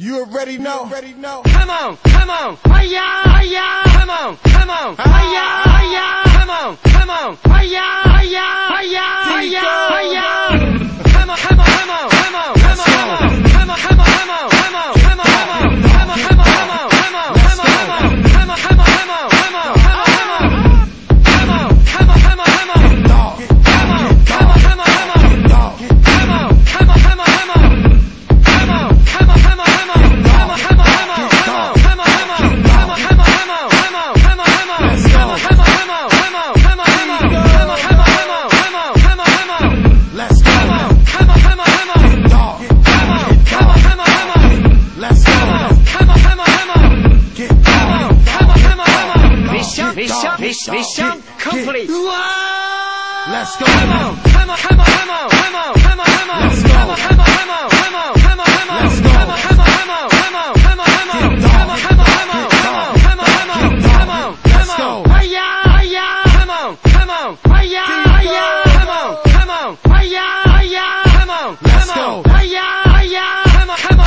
You already know. You already. Come on, come on, hiya, hiya, come on, come on. Mission, mission, mission complete. Let's go. Come on, come on, come on, come on, come on, come on, come on. Come on! Come on! Come on, come on, come on, come on, come on, come on. Come on! Come on! Come on, come on, come on, come on, come on, come on. Come on, come on, come on, come on, come on, come on, come on. Come on! Come on! Come on! Come on, come on. Come on! Come on, come on. Come on! Come on, come on. Hiya, hiya. Come on.